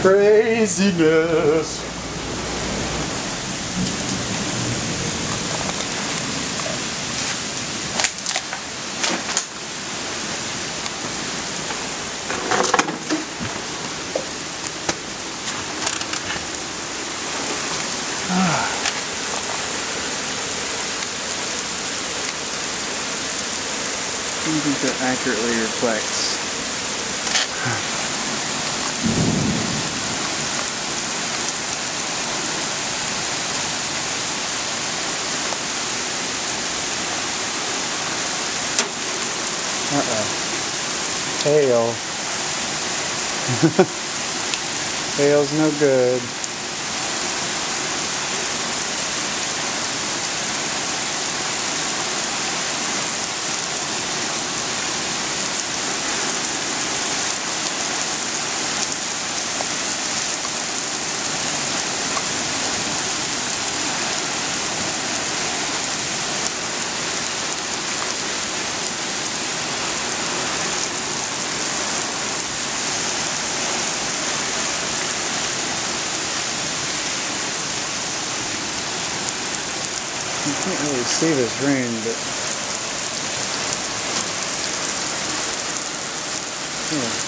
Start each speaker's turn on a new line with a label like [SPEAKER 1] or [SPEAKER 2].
[SPEAKER 1] Craziness.
[SPEAKER 2] I think that accurately reflects
[SPEAKER 1] Uh-oh. Hail. Hail's no good. You can't really see this room, but yeah.